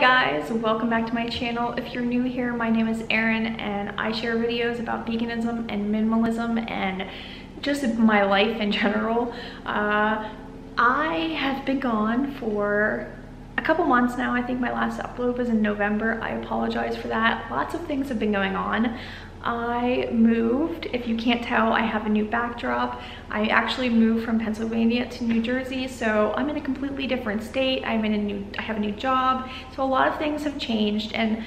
guys, welcome back to my channel. If you're new here, my name is Erin and I share videos about veganism and minimalism and just my life in general. Uh, I have been gone for a couple months now. I think my last upload was in November. I apologize for that. Lots of things have been going on. I moved, if you can't tell, I have a new backdrop. I actually moved from Pennsylvania to New Jersey, so I'm in a completely different state. I'm in a new, I have a new job. So a lot of things have changed and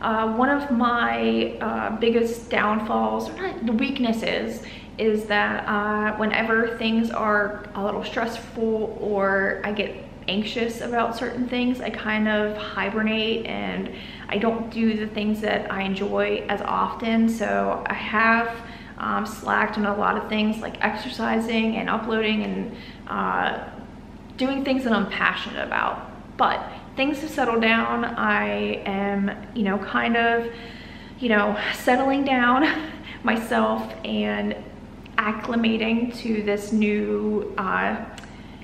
uh, one of my uh, biggest downfalls, or not the weaknesses, is that uh, whenever things are a little stressful or I get anxious about certain things, I kind of hibernate and I don't do the things that I enjoy as often. So I have um, slacked on a lot of things like exercising and uploading and uh, doing things that I'm passionate about. But things have settled down. I am, you know, kind of, you know, settling down myself and acclimating to this new uh,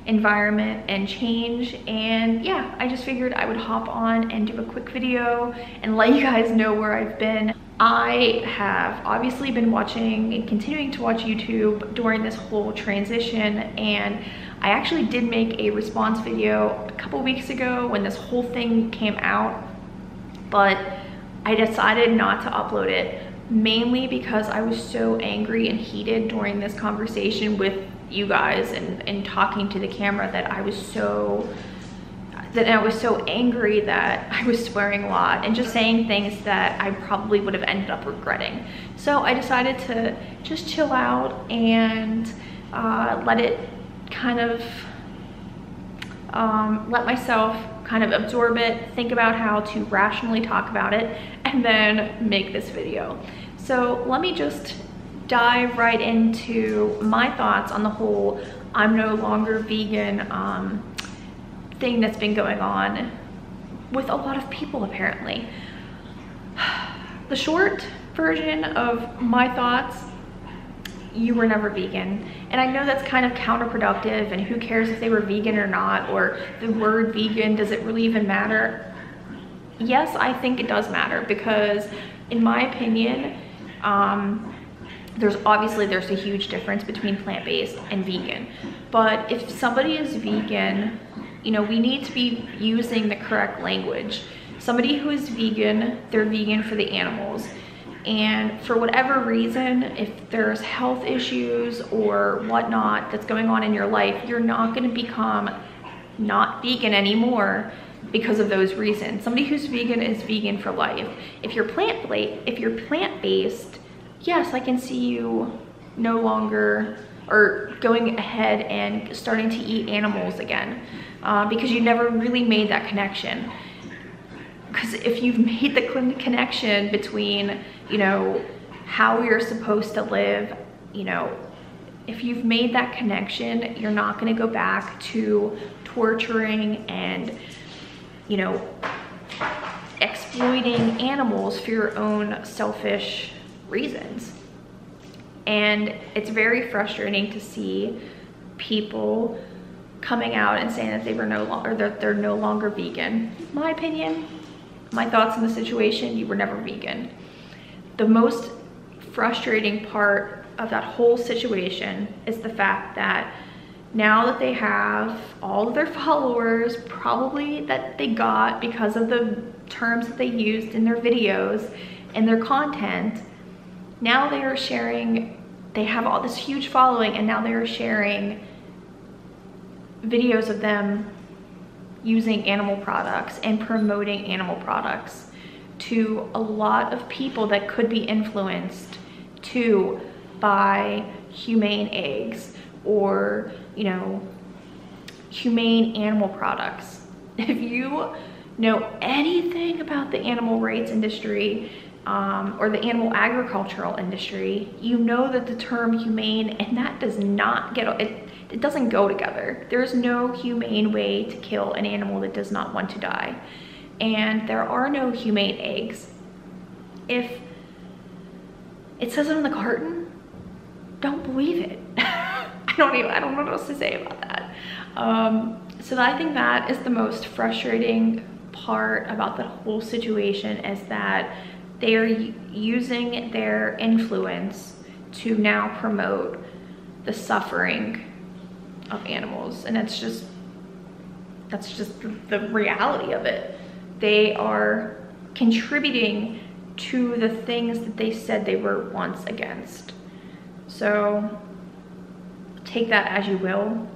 environment and change. And yeah I just figured I would hop on and do a quick video and let you guys know where I've been. I have obviously been watching and continuing to watch YouTube during this whole transition. And I actually did make a response video a couple weeks ago when this whole thing came out but I decided not to upload it mainly because I was so angry and heated during this conversation with you guys and, and talking to the camera that I was so that I was so angry that I was swearing a lot and just saying things that I probably would have ended up regretting. So I decided to just chill out and uh, let it kind of, um, let myself kind of absorb it, think about how to rationally talk about it, and then make this video. So let me just dive right into my thoughts on the whole I'm no longer vegan um, thing that's been going on with a lot of people apparently. The short version of my thoughts, you were never vegan. And I know that's kind of counterproductive and who cares if they were vegan or not or the word vegan, does it really even matter? Yes, I think it does matter because in my opinion, um, there's obviously there's a huge difference between plant-based and vegan. But if somebody is vegan you know we need to be using the correct language. Somebody who is vegan they're vegan for the animals. And for whatever reason if there's health issues or whatnot that's going on in your life you're not going to become not vegan anymore because of those reasons. Somebody who's vegan is vegan for life. If you're plant if you're plant-based yes, I can see you no longer or going ahead and starting to eat animals again uh, because you never really made that connection. Because if you've made the connection between, you know, how you're supposed to live, you know, if you've made that connection, you're not going to go back to torturing and, you know, exploiting animals for your own selfish reasons. And it's very frustrating to see people coming out and saying that they were no longer that they're no longer vegan. My opinion, my thoughts on the situation, you were never vegan. The most frustrating part of that whole situation is the fact that now that they have all of their followers, probably that they got because of the terms that they used in their videos and their content, now they are sharing, they have all this huge following and now they are sharing videos of them using animal products and promoting animal products to a lot of people that could be influenced to buy humane eggs or, you know, humane animal products. If you know anything about the animal rights industry, um, or the animal agricultural industry, you know that the term humane and that does not get, it, it doesn't go together. There is no humane way to kill an animal that does not want to die. And there are no humane eggs. If it says it on the carton, don't believe it. I don't even, I don't know what else to say about that. Um, so I think that is the most frustrating part about the whole situation is that they are using their influence to now promote the suffering of animals and that's just that's just the reality of it. They are contributing to the things that they said they were once against. So take that as you will.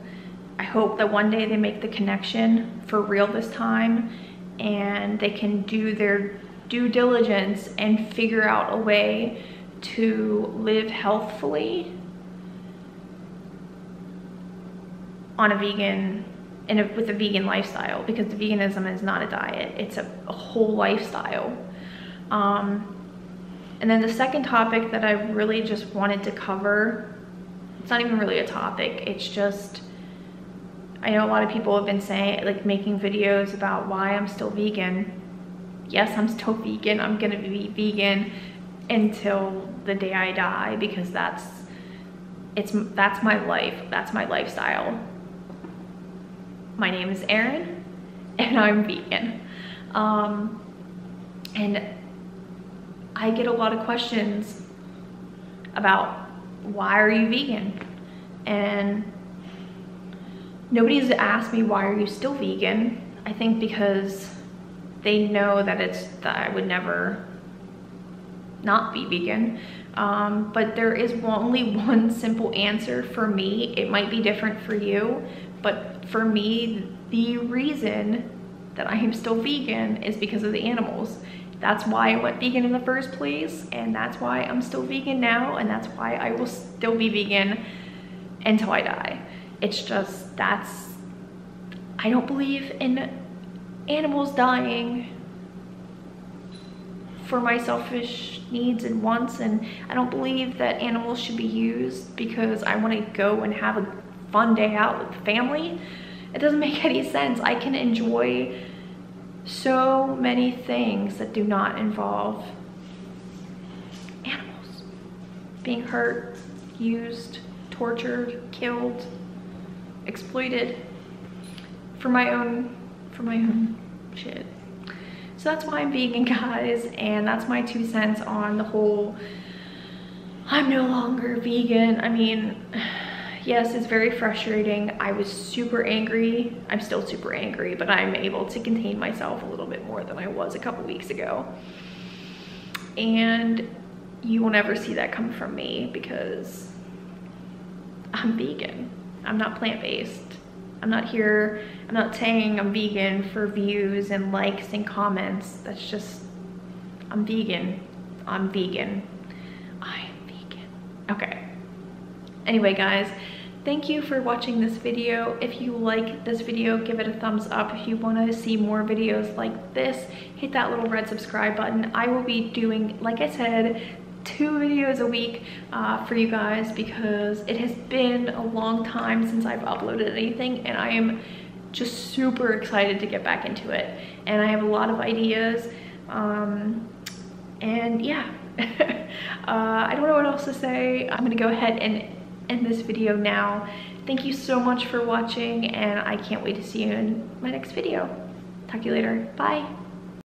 I hope that one day they make the connection for real this time and they can do their due diligence and figure out a way to live healthfully on a vegan in a, with a vegan lifestyle because veganism is not a diet it's a, a whole lifestyle. Um, and then the second topic that I really just wanted to cover it's not even really a topic it's just I know a lot of people have been saying like making videos about why I'm still vegan yes, I'm still vegan. I'm gonna be vegan until the day I die because that's it's that's my life. That's my lifestyle. My name is Erin and I'm vegan. Um, and I get a lot of questions about why are you vegan? And nobody's asked me why are you still vegan? I think because they know that it's that I would never not be vegan. Um, but there is only one simple answer for me. It might be different for you, but for me, the reason that I am still vegan is because of the animals. That's why I went vegan in the first place, and that's why I'm still vegan now, and that's why I will still be vegan until I die. It's just, that's, I don't believe in animals dying for my selfish needs and wants and I don't believe that animals should be used because I want to go and have a fun day out with the family. It doesn't make any sense. I can enjoy so many things that do not involve animals being hurt, used, tortured, killed, exploited for my own for my own shit. So that's why I'm vegan, guys, and that's my two cents on the whole I'm no longer vegan. I mean, yes, it's very frustrating. I was super angry. I'm still super angry, but I'm able to contain myself a little bit more than I was a couple weeks ago. And you will never see that come from me because I'm vegan. I'm not plant-based. I'm not here, I'm not saying I'm vegan for views and likes and comments. That's just, I'm vegan. I'm vegan. I'm vegan. Okay. Anyway, guys, thank you for watching this video. If you like this video, give it a thumbs up. If you want to see more videos like this, hit that little red subscribe button. I will be doing, like I said, two videos a week uh, for you guys because it has been a long time since I've uploaded anything and I am just super excited to get back into it. And I have a lot of ideas. Um, and yeah, uh, I don't know what else to say. I'm gonna go ahead and end this video now. Thank you so much for watching and I can't wait to see you in my next video. Talk to you later. Bye.